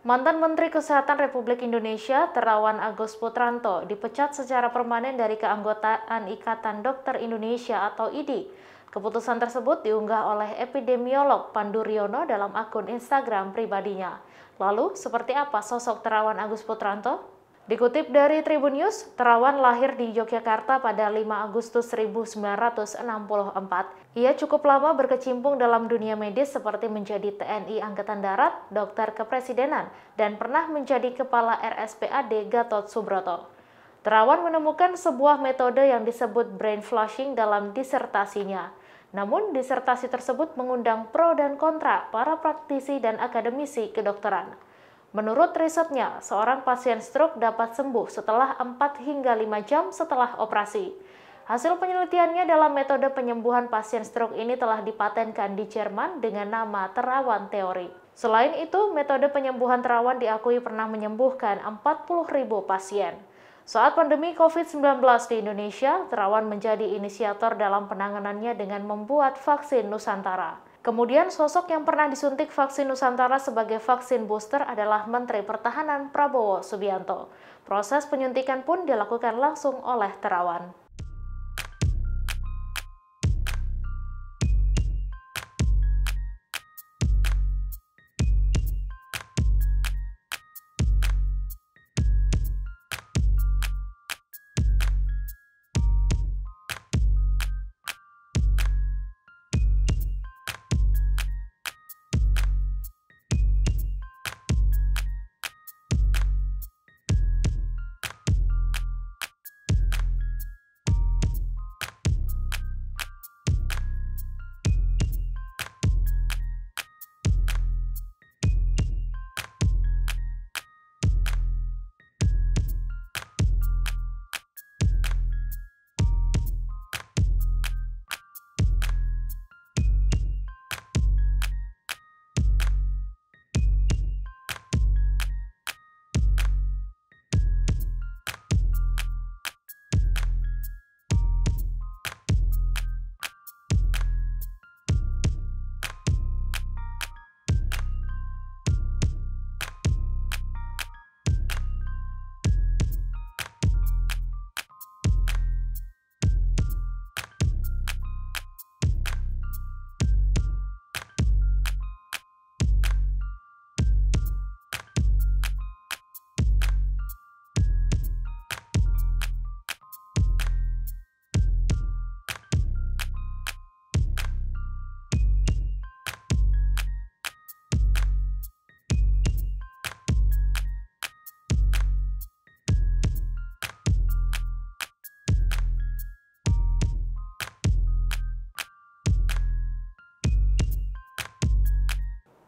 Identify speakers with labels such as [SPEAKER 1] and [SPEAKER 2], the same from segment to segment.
[SPEAKER 1] Mantan Menteri Kesehatan Republik Indonesia Terawan Agus Putranto dipecat secara permanen dari keanggotaan Ikatan Dokter Indonesia atau IDI. Keputusan tersebut diunggah oleh epidemiolog Pandu Riono dalam akun Instagram pribadinya. Lalu, seperti apa sosok Terawan Agus Putranto? Dikutip dari Tribun News, Terawan lahir di Yogyakarta pada 5 Agustus 1964. Ia cukup lama berkecimpung dalam dunia medis seperti menjadi TNI Angkatan Darat, dokter kepresidenan, dan pernah menjadi kepala RSPAD Gatot Subroto. Terawan menemukan sebuah metode yang disebut brain flushing dalam disertasinya. Namun, disertasi tersebut mengundang pro dan kontra para praktisi dan akademisi kedokteran. Menurut risetnya, seorang pasien stroke dapat sembuh setelah 4 hingga 5 jam setelah operasi. Hasil penelitiannya dalam metode penyembuhan pasien stroke ini telah dipatenkan di Jerman dengan nama terawan teori. Selain itu, metode penyembuhan terawan diakui pernah menyembuhkan 40.000 pasien. Saat pandemi COVID-19 di Indonesia, terawan menjadi inisiator dalam penanganannya dengan membuat vaksin Nusantara. Kemudian sosok yang pernah disuntik vaksin Nusantara sebagai vaksin booster adalah Menteri Pertahanan Prabowo Subianto. Proses penyuntikan pun dilakukan langsung oleh Terawan.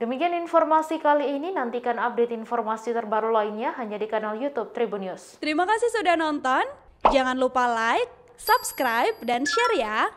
[SPEAKER 1] Demikian informasi kali ini, nantikan update informasi terbaru lainnya hanya di kanal YouTube Tribun News.
[SPEAKER 2] Terima kasih sudah nonton, jangan lupa like, subscribe, dan share ya!